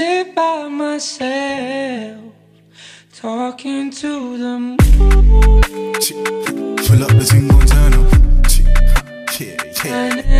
sit by myself, talking to the moon. Pull up the single turn up. Yeah, yeah.